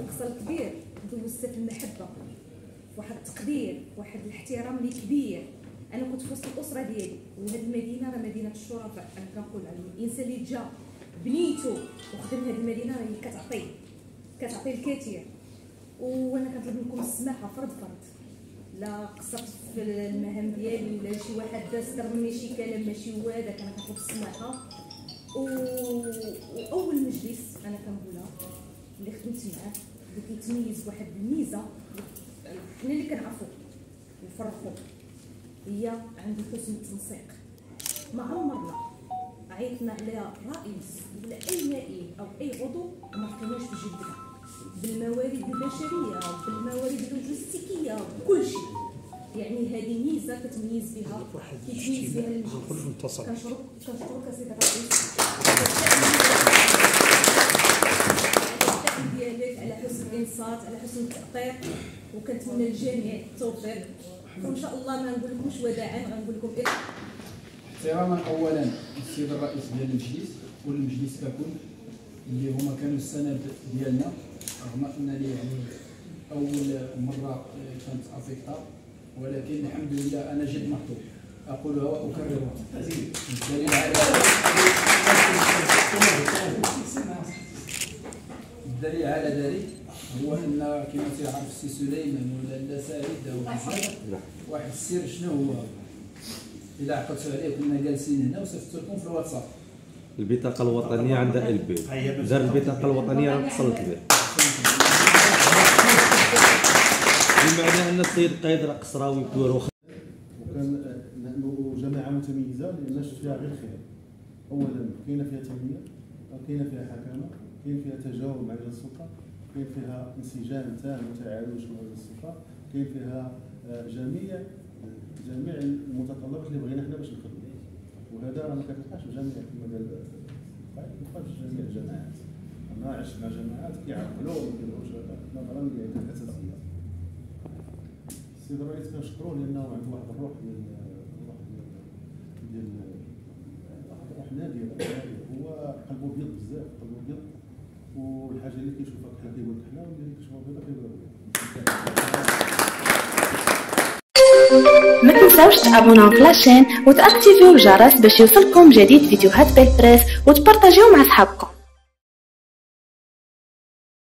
الاقصى الكبير دوزتها في المحبة. واحد التقدير واحد الاحترام لي كبير. أنا كنت في وسط الأسرة ديالي. وهذه المدينة راه مدينة الشرفاء. أنا كنقول على الانسان اللي جا بنيتو. وخدم هذه المدينة راه كتعطي كتعطي الكثير. وأنا كنطلب منكم السماحة فرد فرد. لا قصرت في المهام ديالي ولا شي واحد داز مني شي كلام ماشي هو هذاك أنا كنطلب السماحة. و... وأول مجلس أنا كنقولها اللي خدمت معاه اللي كيتميز واحد الميزة حنا اللي كنعرفو نفرقو هي عنده حسن التنسيق ما عمرنا عيطنا على رئيس ولا أي نائب أو أي عضو وما حكيناش بجدنا بالموارد البشرية بالموارد اللوجستيكية بكل شيء. يعني هذه ميزة كتميز بها كيتميز بها المجلس كنشكرك كنشكرك سيدي الرئيس على حسن الانصات على حسن التعطير وكنتمنى للجميع التوفيق. وان شاء الله ما نقول لكمش وداعا غنقول لكم إيه. احتراما اولا السيد الرئيس ديال المجلس والمجلس ككل اللي هما كانوا السند ديالنا رغم انني يعني أول مرة كانت افيكتا ولكن الحمد لله أنا جد محظوظ أقولها وأكررها الدليل على الدليل على ذلك هو أن كما تعرف السي سليمان ولا لا سعيد واحد السر شنو هو؟ إلا عقلتوا عليه كنا جالسين هنا وصيفط لكم في الواتساب. البطاقة الوطنية عندها ال بي دار البطاقة الوطنية راه وصلت به بمعنى أن السيد قايد راه قصراوي كور وكان لأنه جماعة متميزه لأن شفت فيها غير خير. اولا كاينة فيها تنميه كاينة فيها حكامه كاين فيها تجاوب مع رجال السلطة. كاين فيها انسجام تام وتعايش مع السلطه كاين فيها آه، جميع جميع المتطلبات اللي بغينا حنا باش نخدموا. وهذا ما كتلقاش في جميع كما قال ما كتلقاش في جميع الجماعات أنا عشت مع جماعات كيعقلوا وما كيديروش نظرا للاساسيات السيد الرئيس كنشكروه لأنه عنده واحد الروح ديال الروح ديال ديال الروح نادرة. هو قلبه ابيض بزاف قلبه ابيض والحاجة اللي كيشوفها كحل كيقول لك حنا واللي كيشوفها بيضاء كيقول لك ما تنساوش تابوناو في la chaîne وتاكتيفيو الجرس باش يوصلكم جديد فيديوهات بالبريس وتبارطاجيو مع صحابكم